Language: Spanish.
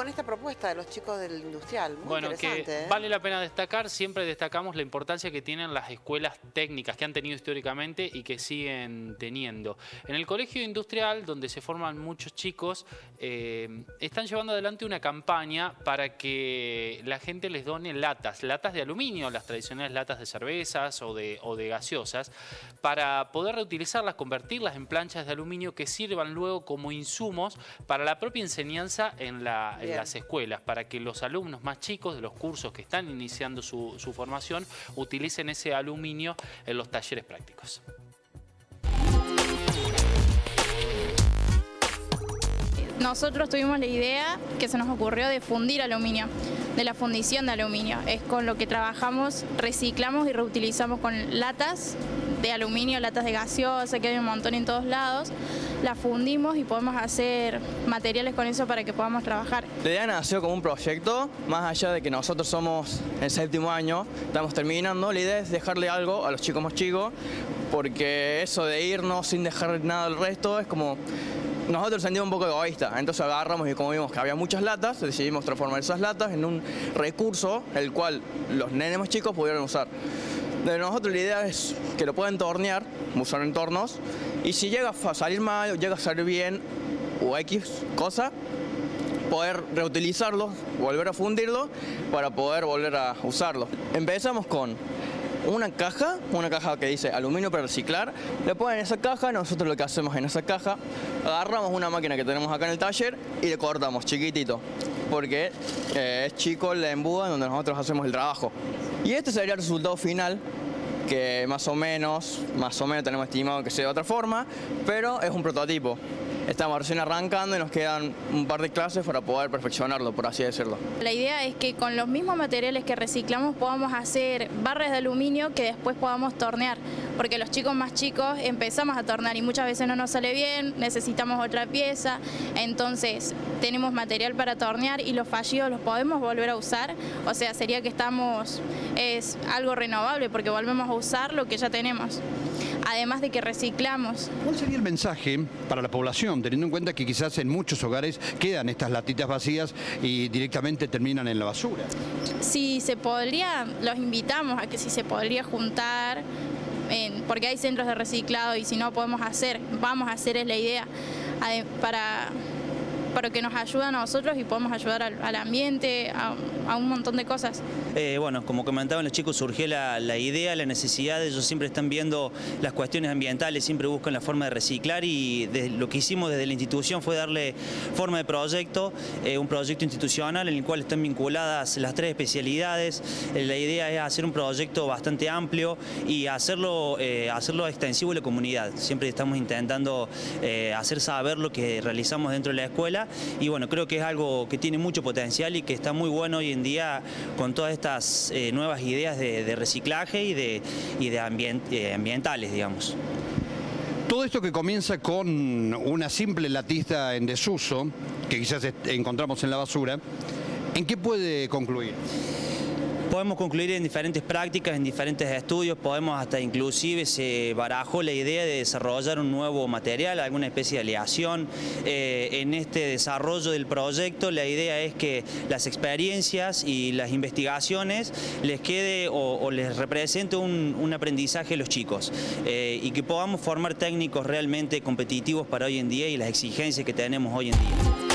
con esta propuesta de los chicos del industrial. Muy bueno, que ¿eh? vale la pena destacar, siempre destacamos la importancia que tienen las escuelas técnicas que han tenido históricamente y que siguen teniendo. En el colegio industrial, donde se forman muchos chicos, eh, están llevando adelante una campaña para que la gente les done latas, latas de aluminio, las tradicionales latas de cervezas o de, o de gaseosas, para poder reutilizarlas, convertirlas en planchas de aluminio que sirvan luego como insumos para la propia enseñanza en, las escuelas, para que los alumnos más chicos de los cursos que están iniciando su, su formación utilicen ese aluminio en los talleres prácticos. Nosotros tuvimos la idea que se nos ocurrió de fundir aluminio, de la fundición de aluminio. Es con lo que trabajamos, reciclamos y reutilizamos con latas de aluminio, latas de gaseosa, que hay un montón en todos lados. Las fundimos y podemos hacer materiales con eso para que podamos trabajar. La idea nació como un proyecto, más allá de que nosotros somos el séptimo año, estamos terminando, la idea es dejarle algo a los chicos más chicos, porque eso de irnos sin dejar nada al resto es como nosotros sentimos un poco egoísta, entonces agarramos y como vimos que había muchas latas, decidimos transformar esas latas en un recurso el cual los nenes más chicos pudieran usar. De nosotros la idea es que lo puedan tornear, usar entornos, y si llega a salir mal o llega a salir bien o X cosa, poder reutilizarlo, volver a fundirlo para poder volver a usarlo. Empezamos con una caja, una caja que dice aluminio para reciclar, le ponen esa caja, nosotros lo que hacemos en esa caja, agarramos una máquina que tenemos acá en el taller y le cortamos chiquitito, porque eh, es chico la embuda donde nosotros hacemos el trabajo. Y este sería el resultado final, que más o menos, más o menos tenemos estimado que sea de otra forma, pero es un prototipo. Estamos recién arrancando y nos quedan un par de clases para poder perfeccionarlo, por así decirlo. La idea es que con los mismos materiales que reciclamos podamos hacer barras de aluminio que después podamos tornear, porque los chicos más chicos empezamos a tornear y muchas veces no nos sale bien, necesitamos otra pieza, entonces tenemos material para tornear y los fallidos los podemos volver a usar, o sea, sería que estamos, es algo renovable porque volvemos a usar lo que ya tenemos además de que reciclamos. ¿Cuál sería el mensaje para la población, teniendo en cuenta que quizás en muchos hogares quedan estas latitas vacías y directamente terminan en la basura? Si se podría, los invitamos a que si se podría juntar, porque hay centros de reciclado y si no podemos hacer, vamos a hacer es la idea, para para que nos ayude a nosotros y podamos ayudar al, ambiente, a, un montón de cosas. Eh, bueno, como comentaban los chicos, surgió la, idea, la necesidad, ellos siempre están viendo las cuestiones ambientales, siempre buscan la forma de reciclar y lo que hicimos desde la institución fue darle forma de proyecto, eh, un proyecto institucional en el cual están vinculadas las tres especialidades. Eh, la idea es hacer un proyecto bastante amplio y hacerlo, hacerlo extensivo a la comunidad. Siempre estamos intentando hacer saber lo que realizamos dentro de la escuela y bueno, creo que es algo que tiene mucho potencial y que está muy bueno hoy en día con todas estas eh, nuevas ideas de, reciclaje y de, de eh, ambientales, digamos. Todo esto que comienza con una simple latista en desuso, que quizás encontramos en la basura, ¿en qué puede concluir? Podemos concluir en diferentes prácticas, en diferentes estudios, podemos hasta inclusive se barajó la idea de desarrollar un nuevo material, alguna especie de aleación. Eh, en este desarrollo del proyecto la idea es que las experiencias y las investigaciones les quede o, les represente un, aprendizaje a los chicos eh, y que podamos formar técnicos realmente competitivos para hoy en día y las exigencias que tenemos hoy en día.